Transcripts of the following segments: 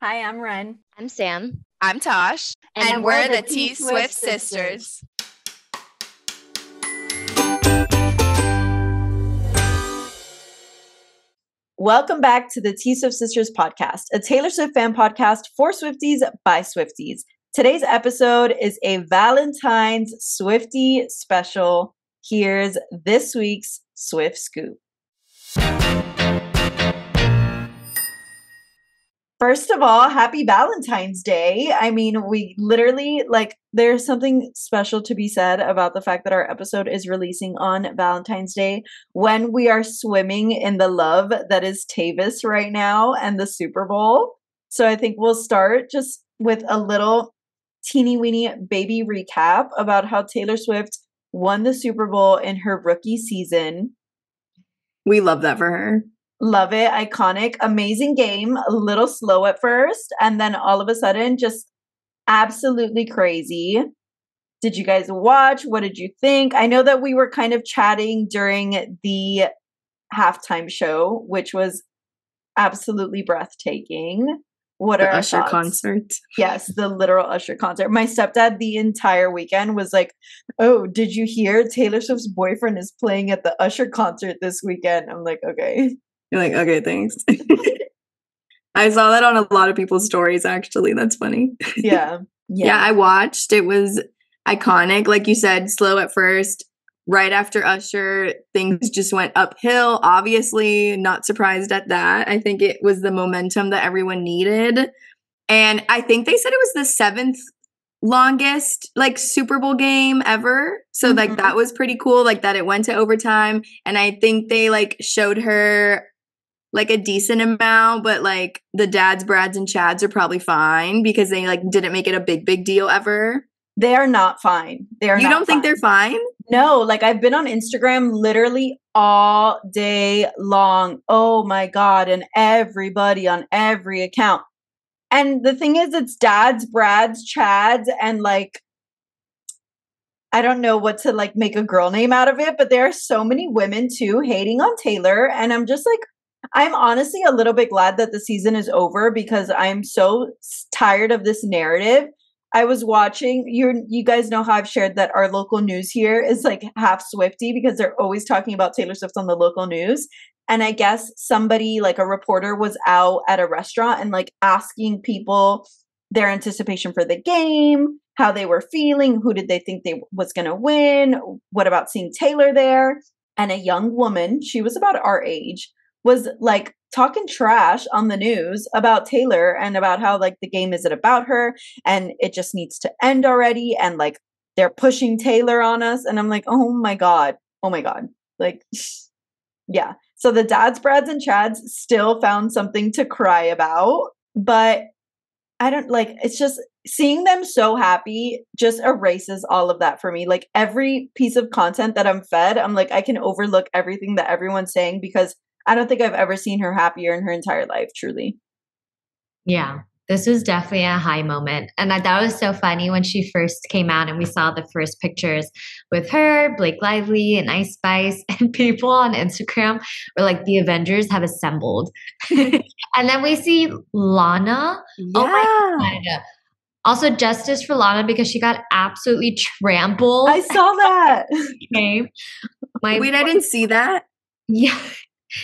Hi, I'm Ren. I'm Sam. I'm Tosh. And And, we're we're, the the T T-Swift Swift sisters. Welcome back to the T Swift Sisters podcast, a Taylor Swift fan podcast for Swifties by Swifties. Today's episode is a Valentine's Swiftie special. Here's this week's Swift Scoop. First of all, happy Valentine's Day. I mean, we literally, like, there's something special to be said about the fact that our episode is releasing on Valentine's Day when we are swimming in the love that is Tavis right now and the Super Bowl. So I think we'll start just with a little teeny weeny baby recap about how Taylor Swift won the Super Bowl in her rookie season. We love that for her. Love it. Iconic. Amazing game. A little slow at first. And then all of a sudden, just absolutely crazy. Did you guys watch? What did you think? I know that we were kind of chatting during the halftime show, which was absolutely breathtaking. What The are Usher concert. Yes, the literal Usher concert. My stepdad the entire weekend was like, "Oh, did you hear Taylor Swift's boyfriend is playing at the Usher concert this weekend?" I'm like, "Okay." You're like, okay, thanks. I saw that on a lot of people's stories, actually. That's funny. Yeah. Yeah. I watched. It was iconic. Like you said, slow at first. Right after Usher, things just went uphill. Obviously, not surprised at that. I think it was the momentum that everyone needed. And I think they said it was the seventh longest like Super Bowl game ever. So like Mhm. that was pretty cool. Like that it went to overtime. And I think they like showed her like a decent amount, but like the dads, Brads, and Chads are probably fine because they like didn't make it a big, big deal ever. They are not fine. They are You don't think they're fine? No, like I've been on Instagram literally all day long. Oh my God. And everybody on every account. And the thing is, it's dads, Brads, Chads, and like, I don't know what to like make a girl name out of it, but there are so many women too hating on Taylor. And I'm just like, I'm honestly a little bit glad that the season is over because I'm so tired of this narrative. I was watching you you guys know how I've shared that our local news here is like half Swiftie because they're always talking about Taylor Swift on the local news. And I guess somebody like a reporter was out at a restaurant and like asking people their anticipation for the game, how they were feeling, who did they think they was going to win, what about seeing Taylor there? And a young woman, she was about our age, was like talking trash on the news about Taylor and about how like the game isn't about her and it just needs to end already and like they're pushing Taylor on us and I'm like, "Oh my god. Oh my god." Like yeah. So the dads, Brads and Chads still found something to cry about, but I don't like it's just seeing them so happy just erases all of that for me. Like every piece of content that I'm fed, I'm like I can overlook everything that everyone's saying because I don't think I've ever seen her happier in her entire life, truly. Yeah, this was definitely a high moment. And that, thought it was so funny when she first came out and we saw the first pictures with her, Blake Lively, and Ice Spice, and people on Instagram were like, the Avengers have assembled. and then we see Lana. Oh my God. Also, justice for Lana because she got absolutely trampled. I saw that. game. My Wait, I didn't see that. Yeah.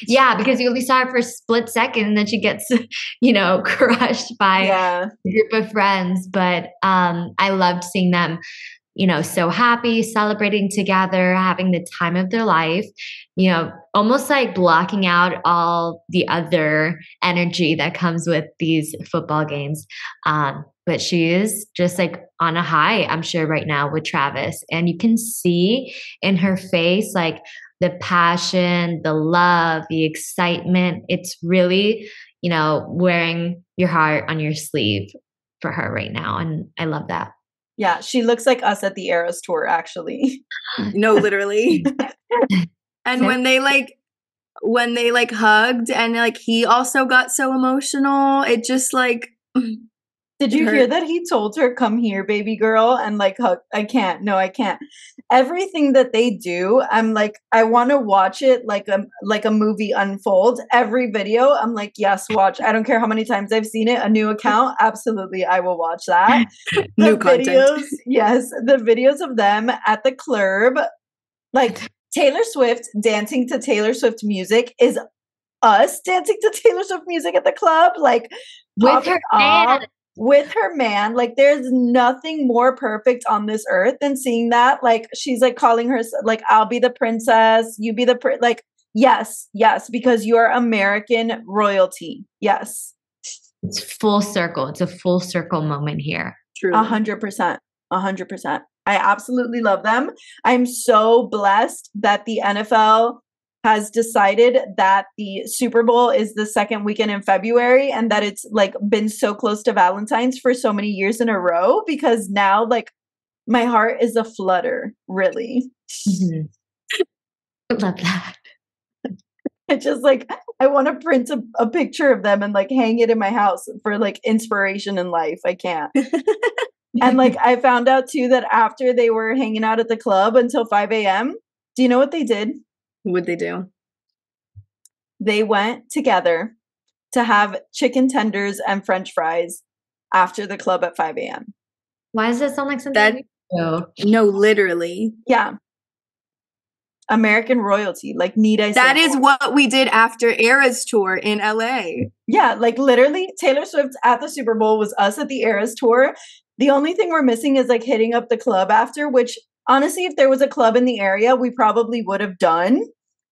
Yeah, because you only saw her for a split second and then she gets, you know, crushed by yeah. a group of friends. But um, I loved seeing them, you know, so happy, celebrating together, having the time of their life, you know, almost like blocking out all the other energy that comes with these football games. Um, but she is just like on a high, I'm sure, right now with Travis. And you can see in her face, like, the passion, the love, the excitement. It's really, you know, wearing your heart on your sleeve for her right now. And I love that. Yeah, she looks like us at the Eras tour, actually. No, literally. and when they like when they like hugged and like he also got so emotional, it just like Did you hear that he told her, "Come here, baby girl," and like, hug? I can't. No, I can't. Everything that they do, I'm like, I want to watch it like a like a movie unfold. Every video, I'm like, yes, watch. I don't care how many times I've seen it. A new account, absolutely, I will watch that. New the content. videos, yes, the videos of them at the club, like Taylor Swift dancing to Taylor Swift music is us dancing to Taylor Swift music at the club, like With her off. With her man. Like there's nothing more perfect on this earth than seeing that. Like she's like calling her like I'll be the princess, you be the pr-. like yes, yes, because you are American royalty. Yes. It's full circle. It's a full circle moment here. True. A hundred percent. A hundred percent. I absolutely love them. I'm so blessed that the NFL has decided that the Super Bowl is the second weekend in February and that it's like been so close to Valentine's for so many years in a row because now like my heart is a flutter, really. Mhm. I love that. I just like I want to print a, a picture of them and like hang it in my house for like inspiration in life. I can't. and like I found out too that after they were hanging out at the club until 5 a.m., do you know what they did? What'd they do? They went together to have chicken tenders and french fries after the club at 5 a.m. Why does that sound like something That- we? No, literally. Yeah. American royalty, like need I say That is more? what we did after Eras tour in LA. Yeah, like literally, Taylor Swift at the Super Bowl was us at the Eras tour. The only thing we're missing is like hitting up the club after, which honestly, if there was a club in the area, we probably would have done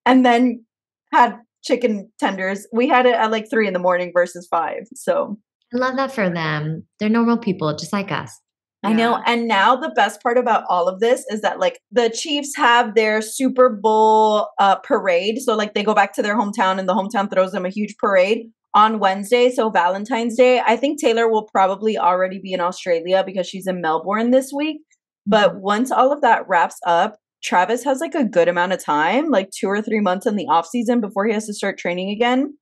and then had chicken tenders. We had it at like three in the morning versus five. So I love that for them. They're normal people, just like us. I know. And now the best part about all of this is that like the Chiefs have their Super Bowl uh, parade. So like they go back to their hometown and the hometown throws them a huge parade on Wednesday. So Valentine's Day. I think Taylor will probably already be in Australia because she's in Melbourne this week. But once all of that wraps up, Travis has like a good amount of time, like two or three months in the off season before he has to start training again.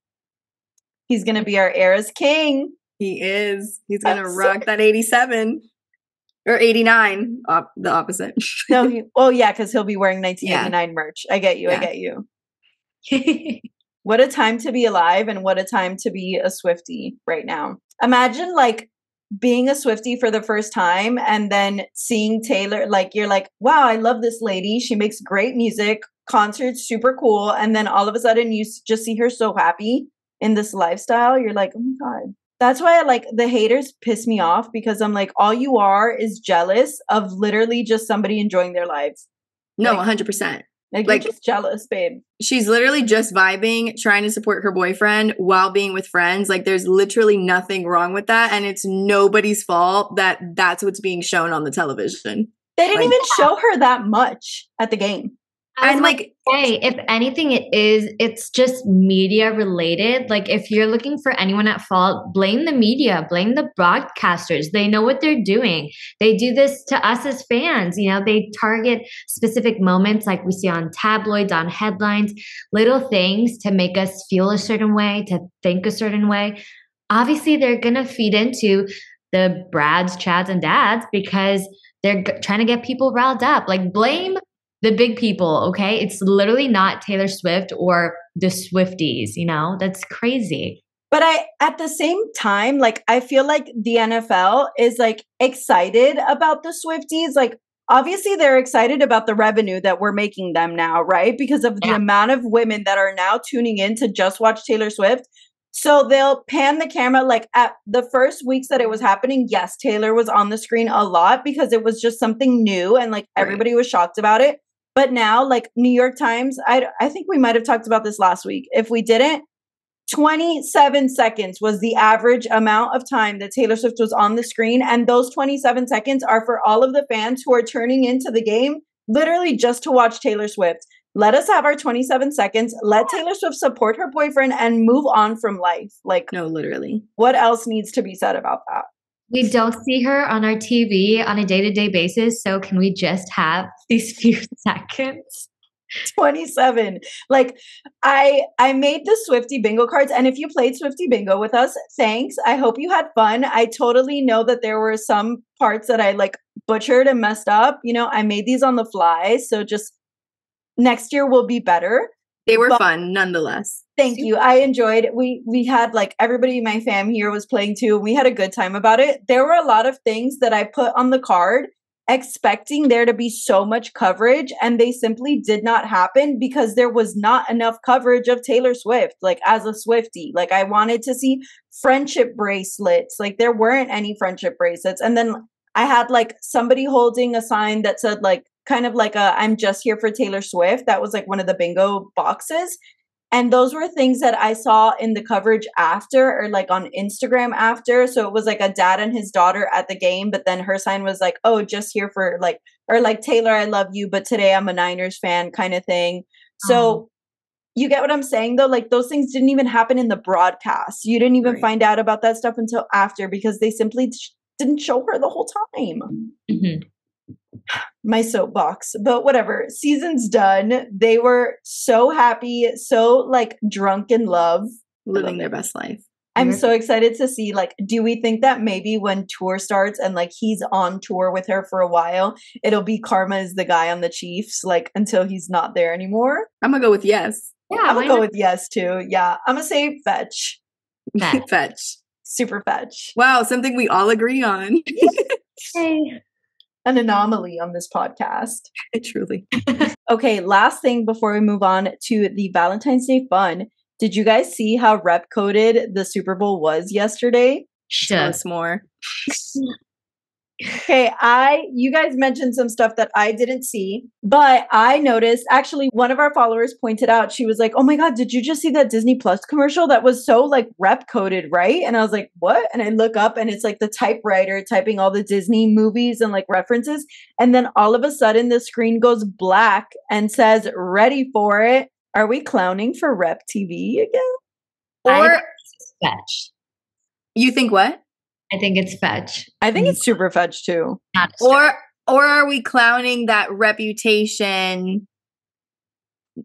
He's gonna be our era's king. He is. He's gonna so rock that 87 or 89. Op- the opposite. No, he, oh yeah, because he'll be wearing 1989 merch. I get you. I get you. What a time to be alive and what a time to be a Swiftie right now. Imagine like being a Swiftie for the first time and then seeing Taylor, like you're like, wow, I love this lady. She makes great music, concerts super cool. And then all of a sudden you just see her so happy in this lifestyle. You're like, oh my God. That's why I like the haters piss me off because I'm like, all you are is jealous of literally just somebody enjoying their lives. no, Like- 100%. Like, Like- you're just jealous, babe. She's literally just vibing, trying to support her boyfriend while being with friends. Like, there's literally nothing wrong with that. And it's nobody's fault that that's what's being shown on the television. They didn't Like- even show her that much at the game. I was And like, Hey, if anything, it is, it's just media related. Like, if you're looking for anyone at fault, blame the media, blame the broadcasters. They know what they're doing. They do this to us as fans. You know, they target specific moments like we see on tabloids, on headlines, little things to make us feel a certain way, to think a certain way. Obviously, they're going to feed into the Brads, Chads, and Dads because they're trying to get people riled up. Like, blame the big people, okay? It's literally not Taylor Swift or the Swifties, you know? That's crazy. But I at the same time, like I feel like the NFL is like excited about the Swifties. Like obviously they're excited about the revenue that we're making them now, right? Because of the Yeah. amount of women that are now tuning in to just watch Taylor Swift. So they'll pan the camera like at the first weeks that it was happening. Yes, Taylor was on the screen a lot because it was just something new and like everybody was shocked about it. But now, like New York Times, I I think we might have talked about this last week. If we didn't, 27 seconds was the average amount of time that Taylor Swift was on the screen. And those 27 seconds are for all of the fans who are turning into the game literally just to watch Taylor Swift. Let us have our 27 seconds. Let Taylor Swift support her boyfriend and move on from life. Like, no, literally. what else needs to be said about that? We don't see her on our TV on a day to day basis. So can we just have these few seconds? 27 like i i made the swiftie bingo cards and if you played swiftie bingo with us thanks i hope you had fun i totally know that there were some parts that i like butchered and messed up you know i made these on the fly so just next year will be better They were But- fun nonetheless. Thank you. I enjoyed. We we had like everybody in my fam here was playing too. We had a good time about it. There were a lot of things that I put on the card expecting there to be so much coverage and they simply did not happen because there was not enough coverage of Taylor Swift like as a Swiftie. Like I wanted to see friendship bracelets. Like there weren't any friendship bracelets. And then I had like somebody holding a sign that said like kind of like a I'm just here for Taylor Swift. That was like one of the bingo boxes. And those were things that I saw in the coverage after or like on Instagram after. So it was like a dad and his daughter at the game, but then her sign was like, oh, just here for like, or like Taylor, I love you, but today I'm a Niners fan kind of thing. So Oh. you get what I'm saying though? Like those things didn't even happen in the broadcast. You didn't even Right. find out about that stuff until after because they simply sh- didn't show her the whole time Mhm. My soapbox, but whatever. Season's done. They were so happy, so like drunk in love. Living their best life. I'm so excited to see like do we think that maybe when tour starts and like he's on tour with her for a while, it'll be Karma is the guy on the Chiefs like until he's not there anymore? I'm gonna go with yes. Yeah, I'm gonna go not? with yes too. Yeah. I'm gonna say fetch. Fetch. Fetch. Super fetch. Wow, something we all agree on. Hey. An anomaly on this podcast. Truly. Okay, last thing before we move on to the Valentine's Day fun. Did you guys see how rep coded the Super Bowl was yesterday? Tell Shook. us more. Okay, I you guys mentioned some stuff that I didn't see, but I noticed actually one of our followers pointed out she was like, "Oh my god, did you just see that Disney Plus commercial that was so like rep coded, right?" And I was like, "What?" And I look up and it's like the typewriter typing all the Disney movies and like references, and then all of a sudden the screen goes black and says, "Ready for it." Are we clowning for rep TV again? Or think it's you think what? I think it's fetch. I think Mm. it's super fetch too. Not a stretch. Or or are we clowning that reputation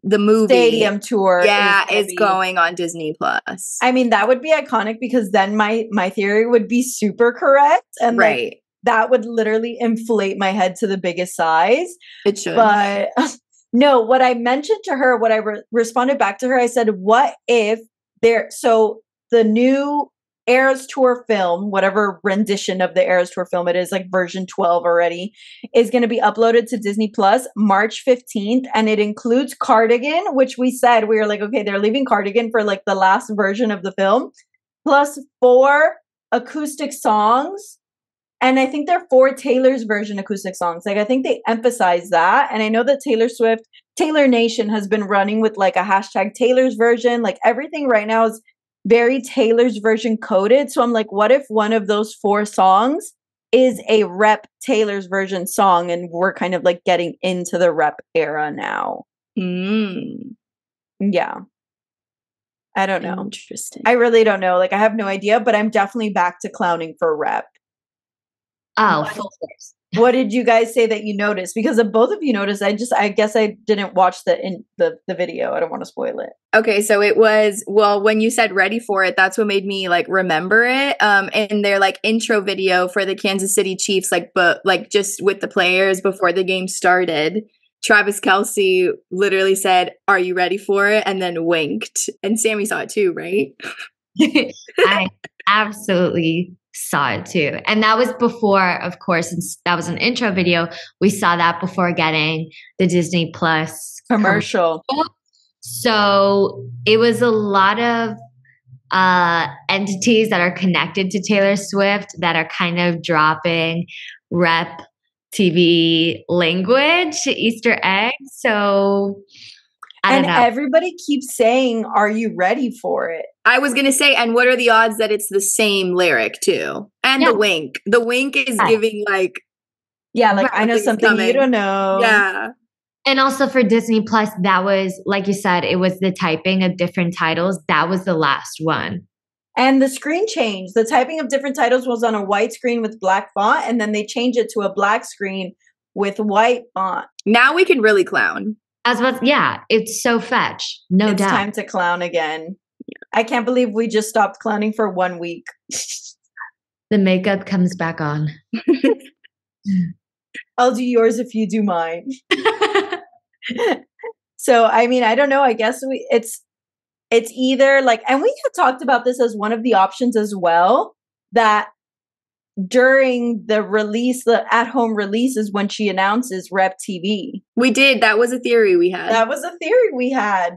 the movie Stadium tour. yeah gonna is going on Disney Plus. I mean, that would be iconic because then my my theory would be super correct, and like right. that would literally inflate my head to the biggest size. it should. But no, what I mentioned to her, what I re- responded back to her, I said, "What if there?" So the new Eras Tour film, whatever rendition of the Eras Tour film it is, like version twelve already, is going to be uploaded to Disney Plus March fifteenth, and it includes Cardigan, which we said we were like, okay, they're leaving Cardigan for like the last version of the film, plus four acoustic songs and I think they're four Taylor's version acoustic songs. Like I think they emphasize that. And I know that Taylor Swift, Taylor Nation has been running with like a hashtag Taylor's version. Like everything right now is very Taylor's version coded. So I'm like, what if one of those four songs is a rep Taylor's version song and we're kind of like getting into the rep era now? Mm, Yeah. I don't know. Interesting. I really don't know. Like I have no idea, but I'm definitely back to clowning for rep. Oh, full force. What did you guys say that you noticed? Because of both of you noticed, I just I guess I didn't watch the in the the video. I don't want to spoil it. Okay, so it was well when you said ready for it, that's what made me like remember it. Um in their like intro video for the Kansas City Chiefs, like but like just with the players before the game started, Travis Kelce literally said, Are you ready for it? and then winked. And Sammy saw it too, right? I absolutely saw it too. And that was before, of course, since that was an intro video. We saw that before getting the Disney Plus Commercial. So it was a lot of uh, entities that are connected to Taylor Swift that are kind of dropping rep TV language, Easter eggs. So I and everybody keeps saying, "Are you ready for it?" I was gonna say, and what are the odds that it's the same lyric too? And Yeah. the wink. The wink is Yeah. giving like Yeah, like I know Something's something you don't know. yeah. And also for Disney Plus, that was, like you said, it was the typing of different titles. That was the last one. And the screen change. The typing of different titles was on a white screen with black font, and then they changed it to a black screen with white font. Now we can really clown. As well, yeah, it's so fetch, no doubt. it's doubt. time to clown again. I can't believe we just stopped clowning for one week. the makeup comes back on. I'll do yours if you do mine. so I mean, I don't know. I guess we it's it's either like and we have talked about this as one of the options as well that during the release the at home releases when she announces rep tv We did. That was a theory we had. that was a theory we had.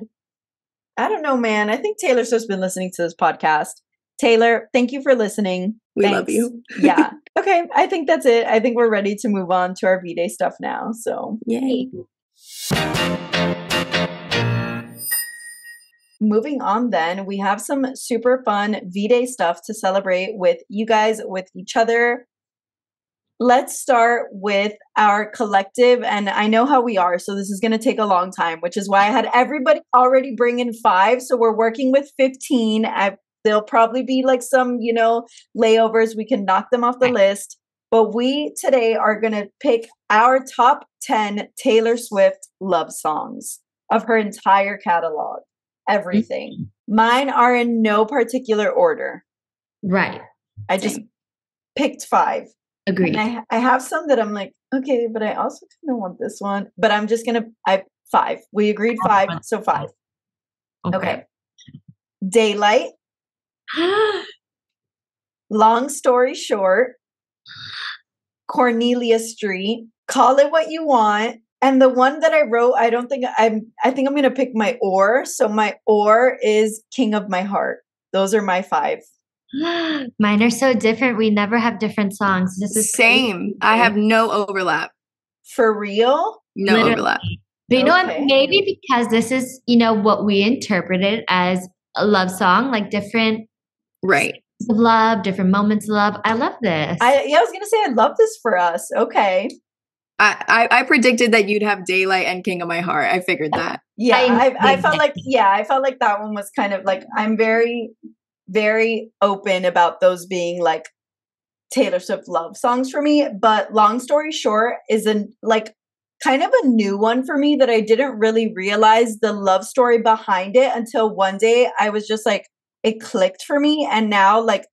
I don't know man. I think taylor swift's been listening to this podcast. Taylor thank you for listening. We love you. yeah. Okay i think that's it. I think we're ready to move on to our v-day stuff now so. Yay. Moving on then we have some super fun v-day stuff to celebrate with you guys with each other. Let's start with our collective and i know how we are so this is going to take a long time which is why i had everybody already bring in five so we're working with 15 I, there'll probably be like some you know layovers we can knock them off the list. But we today are going to pick our top 10 taylor swift love songs of her entire catalog everything. Mine are in no particular order. right. I just picked five. Agreed. I I have some that I'm like, okay, but I also kind of want this one. But I'm just gonna I five. We agreed five, so five. Okay. Daylight, long story short, Cornelia Street, call it what you want. And the one that I wrote, I don't think I'm I think I'm gonna pick my or. So my or is King of My Heart. Those are my five. Mine are so different. We never have different songs. This is crazy. Same. I have no overlap. For real? No Literally. overlap. But you know Okay. what? Maybe because this is, you know, what we interpreted as a love song, like different Right. of love, different moments of love. I love this. I yeah, I was gonna say I love this for us. Okay. I, I I predicted that you'd have Daylight and King of My Heart. I figured that. Yeah, I I, I felt like yeah, I felt like that one was kind of like I'm very, very open about those being like Taylor Swift love songs for me. But long story short, is a like kind of a new one for me that I didn't really realize the love story behind it until one day I was just like it clicked for me, and now like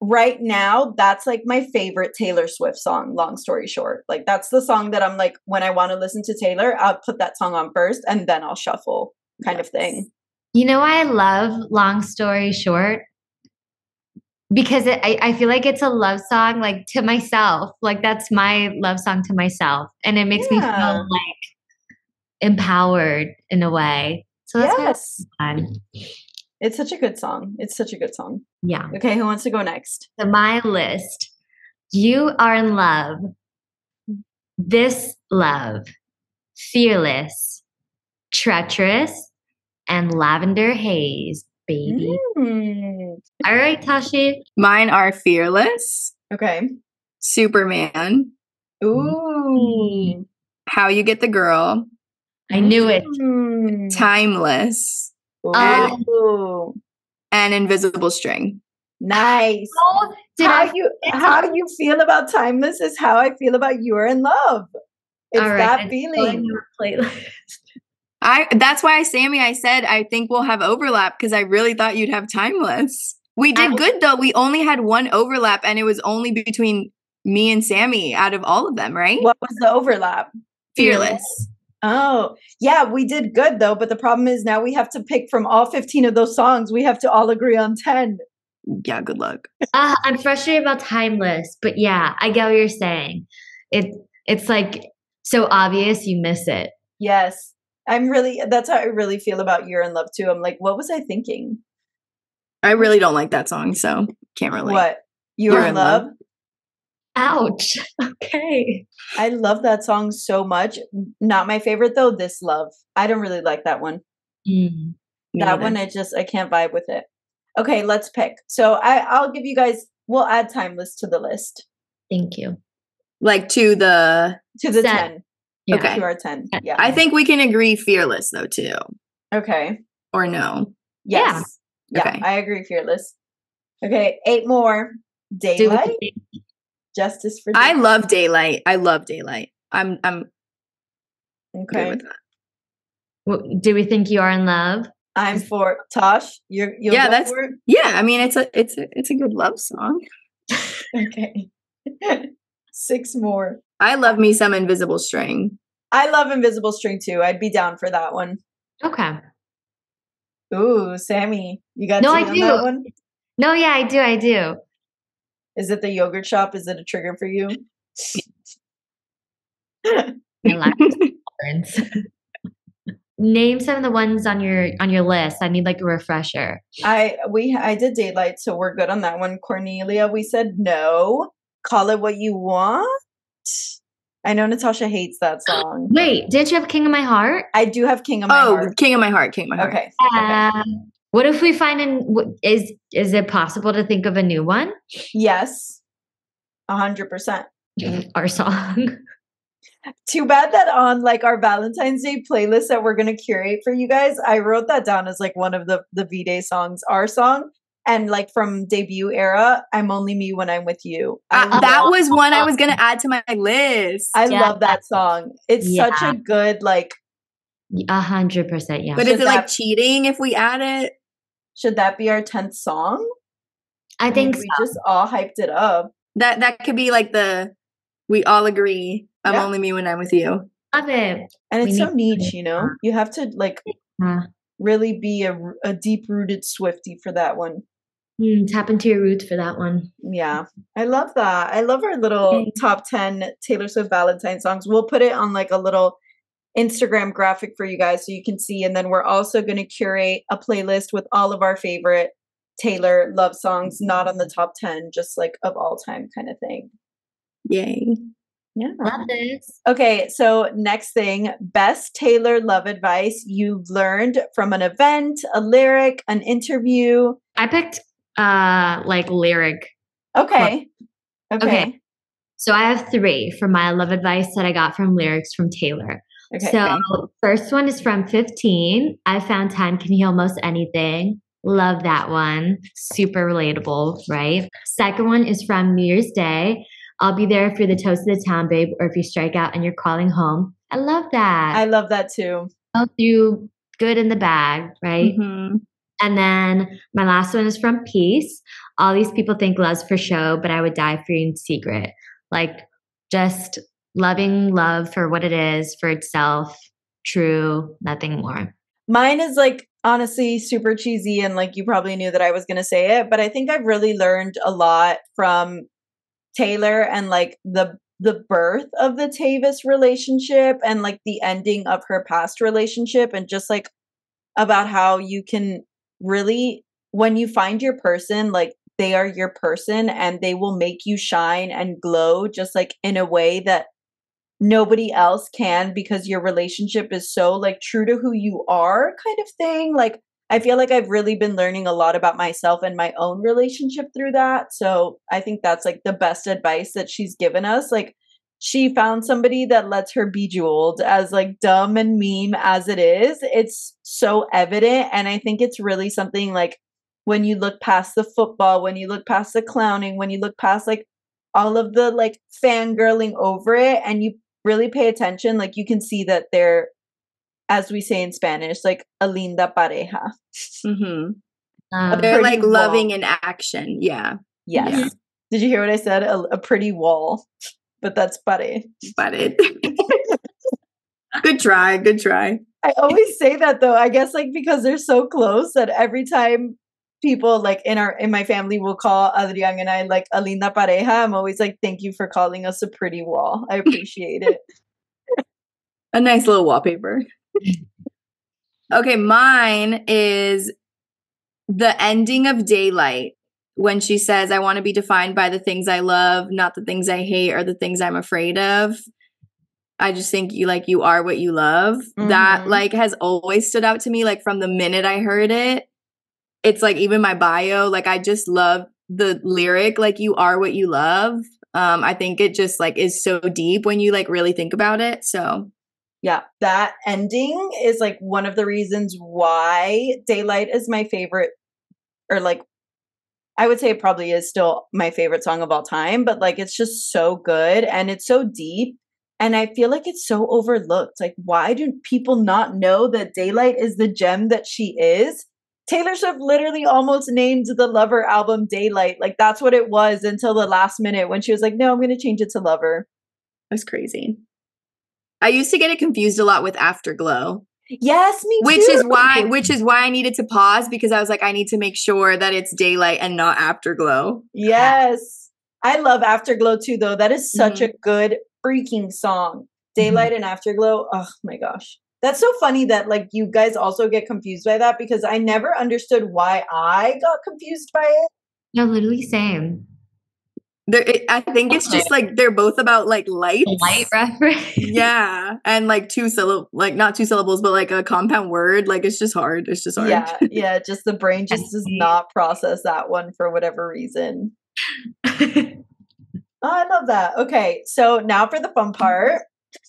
right now that's like my favorite Taylor Swift song long story short like that's the song that I'm like when I want to listen to Taylor I'll put that song on first and then I'll shuffle kind of thing You know why I love Long Story Short? Because it, I, I feel like it's a love song like to myself. Like that's my love song to myself. And it makes me feel like empowered in a way. So that's yes fun. It's such a good song it's such a good song Yeah. okay who wants to go next So my list. You are in love. This love. Fearless. Treacherous. And lavender haze, baby. Mm. All right, Tashi. Mine are Fearless, okay Superman, ooh How You Get the Girl, I knew it. Mm. Timeless, Um, Ooh. and Invisible String. nice Oh, did how I? you how do you feel about timeless is how I feel about you are in love it's All right, that it's feeling your playlist. I that's why Sammy I said I think we'll have overlap because I really thought you'd have timeless. We did I- good though. We only had one overlap and it was only between me and Sammy out of all of them, right? what was the overlap Fearless. Oh, yeah, we did good though. But the problem is now we have to pick from all 15 of those songs. We have to all agree on 10. Yeah, good luck. Uh, I'm frustrated about timeless, but yeah, I get what you're saying. It it's like so obvious you miss it. Yes. I'm really, that's how I really feel about You're in Love too. I'm like, what was I thinking? I really don't like that song, so can't relate. What? You're, in, love? Ouch. Okay. I love that song so much. Not my favorite though, This Love. I don't really like that one. Mm. That neither. one, I just, I can't vibe with it. Okay, let's pick. So I, I'll give you guys, we'll add Timeless to the list. Thank you. like to the To the Set. 10. Yeah. Okay. To our 10. Yeah. Yeah. I think we can agree fearless though too. okay. Or no. Yes. Yeah, Okay. I agree, fearless. Okay, eight more. Daylight, it. Justice for. I love daylight. I love daylight. I'm I'm Good Okay. with that. W- Do we think you are in love? I'm for Tosh. You're you'll Yeah, go that's- for it? Yeah, I mean it's a it's a it's a good love song. okay. Six more. I love me some Invisible String. I love Invisible String too. I'd be down for that one. Okay. Ooh, Sammy, you got No, I do. that one? No, yeah, I do. I do. Is it the yogurt shop? Is it a trigger for you? I like words. Name some of the ones on your on your list. I need like a refresher. I we I did daylight, so we're good on that one. Cornelia, we said no. Call it what you want. I know Natasha hates that song. Wait, did you have King of My Heart? I do have King of My oh, Heart. King of My Heart, King of My Heart. Okay. okay. Um, What if we find an is is it possible to think of a new one? Yes. A hundred percent. Our song. Too bad that on like our Valentine's Day playlist that we're gonna curate for you guys, I wrote that down as like one of the the V Day songs, our song, and like from debut era, I'm only me when I'm with you. Uh, that was one I was gonna add to my list. I Yeah. love that song. It's such a good like. A hundred percent, yeah. but is it like cheating if we add it? Should that be our tenth song? I think we just all hyped it up. That that could be like the we all agree. I'm Yeah. only me when I'm with you. love it. And We it's so need to niche, you know. You have to like Uh, really be a, a deep rooted Swiftie for that one. mm, tap into your roots for that one. Yeah, I love that. I love our little Okay. top 10 Taylor Swift Valentine songs. We'll put it on like a little Instagram graphic for you guys so you can see. And then we're also going to curate a playlist with all of our favorite Taylor love songs, not on the top 10, just like of all time kind of thing. Yay. Yeah. Love this. Okay, so next thing, best Taylor love advice you've learned from an event, a lyric, an interview. I picked uh like lyric. Okay. Okay. Okay. So I have three for my love advice that I got from lyrics from Taylor. Okay. so first one is from 15. I found time can heal most anything. Love that one. Super relatable, right? Second one is from New Year's Day. I'll be there if you're the toast of the town, babe, or if you strike out and you're calling home. I love that. I love that too. Both you good in the bag, right? Mhm. And then my last one is from Peace. All these people think love's for show, but I would die for you in secret. Like just loving love for what it is, for itself, true, nothing more. Mine is like honestly super cheesy and like you probably knew that I was going to say it, but I think I've really learned a lot from Taylor and like the the birth of the Tavis relationship and like the ending of her past relationship and just like about how you can really when you find your person like they are your person and they will make you shine and glow just like in a way that nobody else can because your relationship is so like true to who you are kind of thing like i feel like i've really been learning a lot about myself and my own relationship through that so i think that's like the best advice that she's given us like she found somebody that lets her be jeweled as like dumb and meme as it is it's so evident and i think it's really something like when you look past the football when you look past the clowning when you look past like all of the like fangirling over it and you really pay attention like you can see that they're as we say in spanish like a linda pareja Mhm. Um, They're like wall. loving in action. Yeah. yes Yeah. did you hear what i said a, a pretty wall but that's pare But it. good try. Good try. I always say that though. I guess like because they're so close that every time people like in our in my family will call Adrian and I like a linda pareja, I'm always like, thank you for calling us a pretty wall. I appreciate it. A nice little wallpaper. okay, mine is the ending of daylight when she says, I want to be defined by the things I love, not the things I hate or the things I'm afraid of. I just think you like you are what you love. That Mhm. like has always stood out to me like from the minute I heard it. It's like even my bio, like I just love the lyric like you are what you love. Um I think it just like is so deep when you like really think about it. So Yeah, that ending is like one of the reasons why Daylight is my favorite, or like I would say it probably is still my favorite song of all time, but like it's just so good and it's so deep. and I feel like it's so overlooked. Like, why do people not know that Daylight is the gem that she is? Taylor Swift literally almost named the Lover album Daylight. Like, that's what it was until the last minute when she was like, no, I'm going to change it to Lover. That's crazy. I used to get it confused a lot with Afterglow. Yes, me which too. is why which is why I needed to pause because I was like I need to make sure that it's daylight and not afterglow. Yes. I love Afterglow too though. That is such Mhm. a good freaking song. Daylight and Afterglow. Oh my gosh. That's so funny that like you guys also get confused by that because I never understood why I got confused by it. No, literally same. There, it, I think it's just like they're both about like lights. Light reference. Yeah, and like two syllable, like not two syllables, but like a compound word. Like it's just hard. It's just hard. Yeah, yeah, just the brain just does not process that one for whatever reason. Oh, I love that. Okay, so now for the fun part.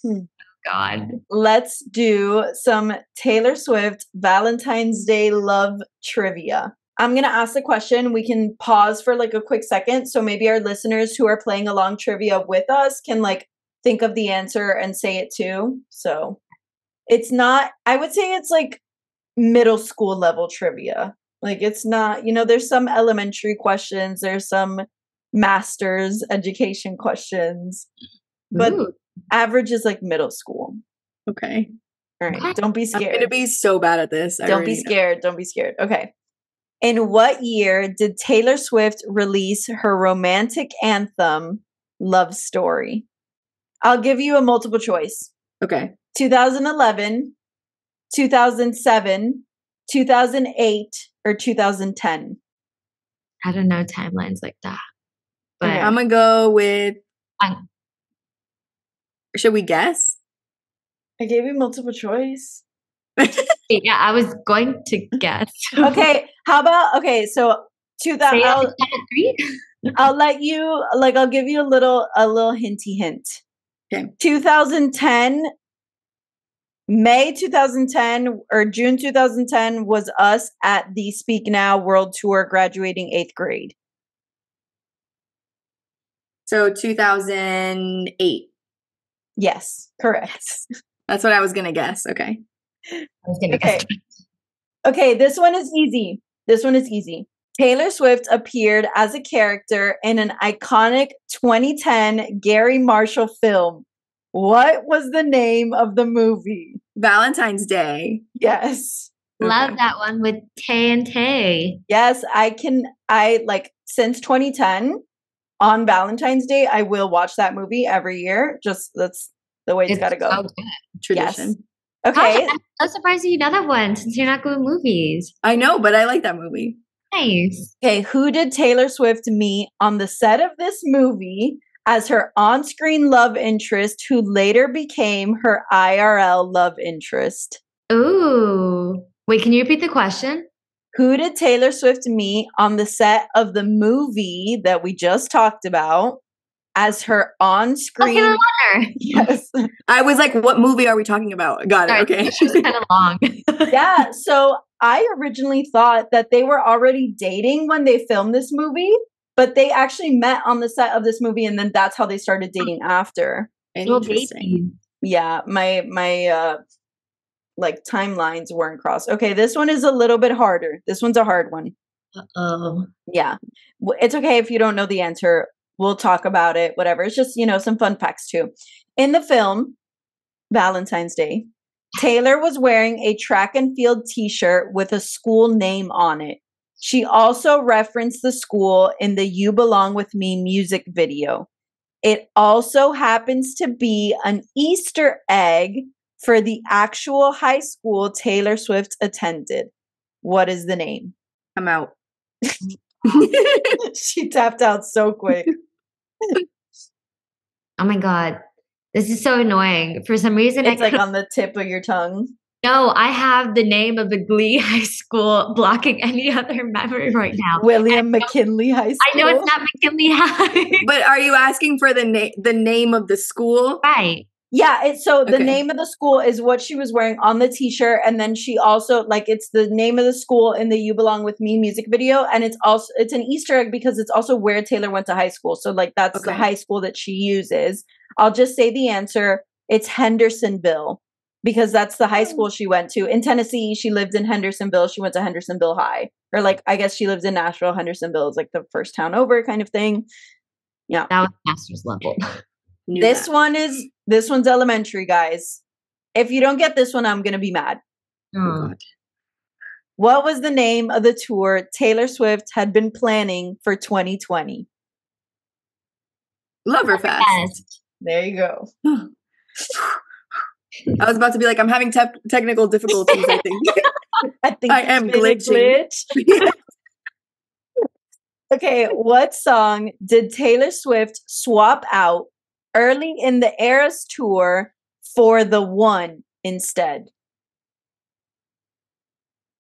God. let's do some Taylor Swift Valentine's Day love trivia. I'm going to ask the question. We can pause for like a quick second. So maybe our listeners who are playing along trivia with us can like think of the answer and say it too. So it's not, I would say it's like middle school level trivia. Like it's not, you know, there's some elementary questions, there's some master's education questions, but Ooh, average is like middle school. Okay. All right. Don't be scared. I'm gonna be so bad at this. I Don't be already know. scared. Don't be scared. Okay. In what year did Taylor Swift release her romantic anthem, Love Story? I'll give you a multiple choice Okay. 2011, 2007, 2008, or 2010. I don't know timelines like that. But Okay, I'm gonna go with. Fine. Should we guess? I gave you multiple choice. yeah, I was going to guess. Okay. How about, okay, so 2000, Say I'll, on the count of three. I'll let you like I'll give you a little a little hinty hint. Okay. 2010 May 2010 or June 2010 was us at the Speak Now World Tour graduating 8th grade. So 2008. Yes, correct. That's what I was gonna guess. Okay. I was gonna Okay. guess. Okay, this one is easy. This one is easy. Taylor Swift appeared as a character in an iconic 2010 Garry Marshall film. What was the name of the movie? Valentine's Day. Yes. Love Okay. that one with Tay and Tay. Yes, I can. I like since 2010 on Valentine's Day, I will watch that movie every year. Just that's the way it's got to go. so good. Tradition. okay. Gosh, I'm so surprised you know that one since you're not good with movies. I know, but I like that movie. Nice. Okay. Who did Taylor Swift meet on the set of this movie as her on screen love interest, who later became her IRL love interest? Ooh. Wait, can you repeat the question? Who did Taylor Swift meet on the set of the movie that we just talked about as her on screen? at. Yes. I was like, what movie are we talking about? Got it. Sorry, Okay. She's kind of long. yeah. So I originally thought that they were already dating when they filmed this movie, but they actually met on the set of this movie, and then that's how they started dating after. Little Interesting. Yeah, my my uh like timelines weren't crossed. Okay, this one is a little bit harder. This one's a hard one. Oh. Yeah, it's okay if you don't know the answer. We'll talk about it. Whatever. It's just you know some fun facts too. In the film Valentine's Day, Taylor was wearing a track and field T-shirt with a school name on it. She also referenced the school in the "You Belong with Me" music video. It also happens to be an Easter egg for the actual high school Taylor Swift attended. What is the name? I'm out. she tapped out so quick. Oh my god. This is so annoying. For some reason, It's I like on the tip of your tongue. no, I have the name of the Glee High School blocking any other memory right now. William McKinley High School. I know it's not McKinley High. but are you asking for the name the name of the school? right. Yeah, it's so the Okay. name of the school is what she was wearing on the t-shirt and then she also like it's the name of the school in the You Belong With Me music video and it's also it's an Easter egg because it's also where Taylor went to high school. So like that's the high school that she uses. I'll just say the answer. It's Hendersonville because that's the high oh. school she went to. In Tennessee, she lived in Hendersonville. She went to Hendersonville High. Or like I guess she lives in Nashville. Hendersonville is like the first town over kind of thing. Yeah. That was master's level. Knew This that. one is this one's elementary, guys. If you don't get this one, I'm gonna be mad. Oh. Hmm. God. What was the name of the tour Taylor Swift had been planning for 2020? Loverfest. Yes. There you go. I was about to be like, I'm having te- technical difficulties. I think. I think I am been glitching. glitch. Okay, what song did Taylor Swift swap out early in the Eras tour for the one instead?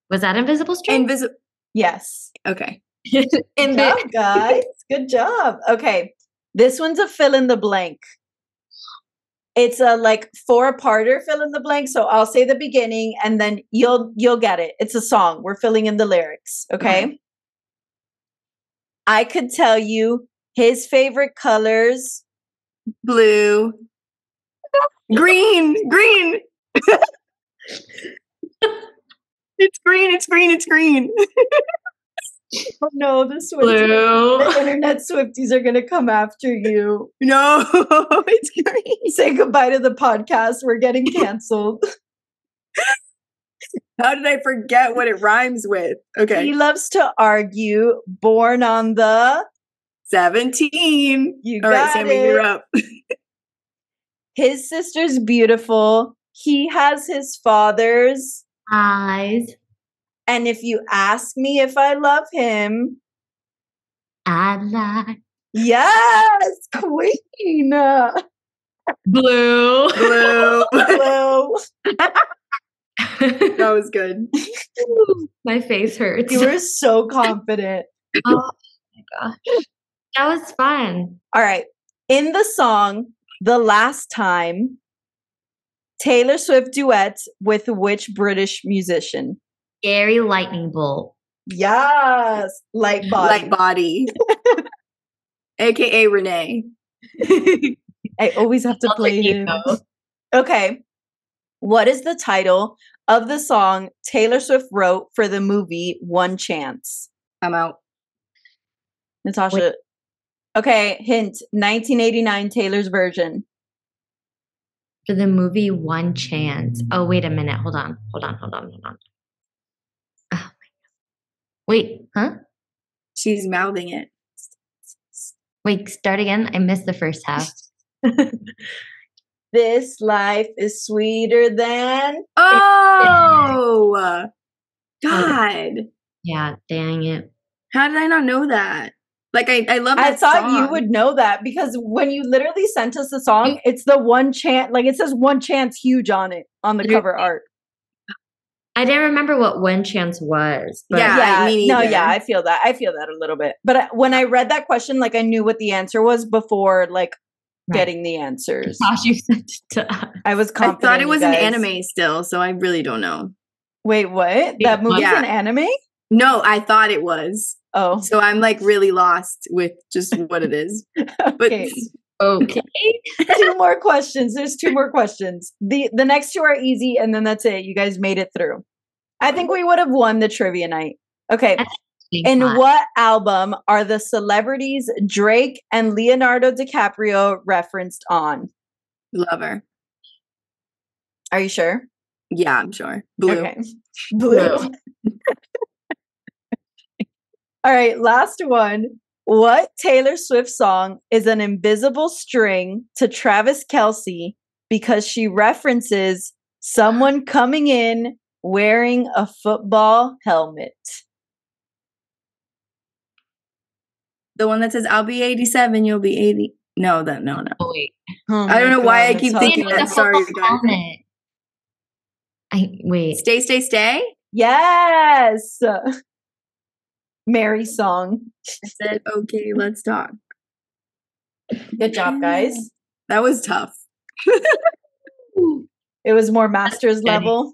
Was that Invisible String? Invisible. Yes. Okay. In Good job, guys. Good job. Okay. This one's a fill in the blank. It's a like four parter fill in the blank. So I'll say the beginning and then you'll you'll get it. It's a song. We're filling in the lyrics. Okay. Okay. I could tell you his favorite colors. Blue. Green. Green. it's green. It's green. It's green. Oh no, the Swifties. Blue. The internet Swifties are gonna come after you. No, it's green. Say goodbye to the podcast. We're getting canceled. How did I forget what it rhymes with? Okay. He loves to argue. Born on the 17. You All right, Sammy, it. you're up. His sister's beautiful. He has his father's. Eyes. And if you ask me if I love him, I like yes, Queen. blue. Blue. Hello. that was good. My face hurts. You were so confident. oh my gosh. That was fun. All right. In the song The Last Time, Taylor Swift duets with which British musician? Gary Lightning Bolt. Yes. Light body. Lightbody. AKA Renee. I always have to I'll play take you, him. Okay. What is the title of the song Taylor Swift wrote for the movie One Chance? I'm out. Natasha. Okay, hint 1989 Taylor's version. For the movie One Chance. Oh, wait a minute. Hold on. Hold on. Hold on. Hold on. Oh. Wait, huh? She's mouthing it. Wait, start again. I missed the first half. This life is sweeter than. Oh, God. Yeah, dang it. How did I not know that? Like, I, I love I that thought you would know that because when you literally sent us the song, it's the one chance, like it says one chance huge on it on the cover art. I didn't remember what One Chance was. But Yeah, yeah, me no, yeah, I feel that. I feel that a little bit. But I- when I read that question, like I knew what the answer was before, like Right. getting the answers. Gosh, you sent it to us. I was I confident. thought it was an anime still, so I really don't know. Wait, what? That movie's was. an anime? No, I thought it was. Oh, So I'm like really lost with just what it is. But okay. Okay. two more questions. There's two more questions. The the next two are easy, and then that's it. You guys made it through. I think we would have won the trivia night. Okay. In Fun. what album are the celebrities Drake and Leonardo DiCaprio referenced on? lover. Are you sure? Yeah, I'm sure. Blue. Okay. Blue. Blue. All right, last one. What Taylor Swift song is an invisible string to Travis Kelce because she references someone coming in wearing a football helmet? The one that says I'll be 87, you'll be 80. No, that no, no. Oh, wait. Oh I don't my know why I keep thinking that. Sorry, football guys. helmet. I wait. Stay, stay, stay. Yes. Mary song. I said, okay, let's talk. Good job, guys. That was tough. It was more master's level.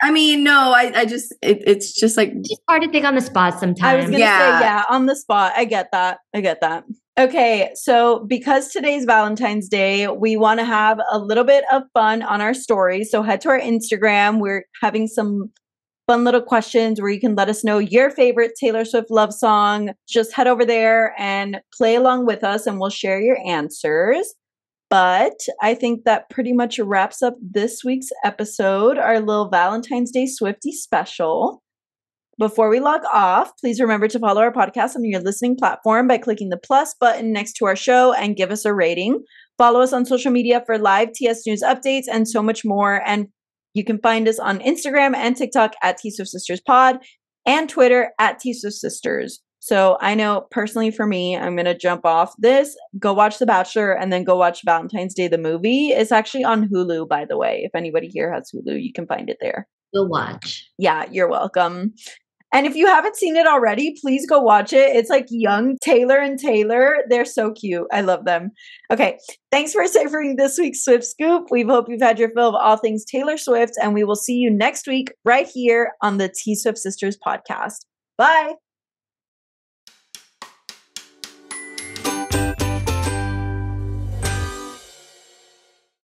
I mean, no, I, I just, it, it's just like, It's hard to think on the spot sometimes. I was gonna Yeah. say, yeah, on the spot. I get that. I get that. Okay, so because today's Valentine's Day, we want to have a little bit of fun on our story. So head to our Instagram. We're having some fun little questions where you can let us know your favorite Taylor Swift love song. Just head over there and play along with us, and we'll share your answers. But I think that pretty much wraps up this week's episode, our little Valentine's Day Swiftie special. Before we log off, please remember to follow our podcast on your listening platform by clicking the plus button next to our show and give us a rating. Follow us on social media for live TS News updates and so much more. And you can find us on Instagram and TikTok at T Swift Sisters Pod and Twitter at T Swift Sisters. So I know personally for me, I'm going to jump off this, go watch The Bachelor, and then go watch Valentine's Day, the movie. It's actually on Hulu, by the way. If anybody here has Hulu, you can find it there. We'll watch. Yeah, you're welcome. And if you haven't seen it already, please go watch it. It's like young Taylor and Taylor. They're so cute. I love them. Okay. Thanks for savoring this week's Swift Scoop. We hope you've had your fill of all things Taylor Swift, and we will see you next week right here on the T Swift Sisters podcast. Bye.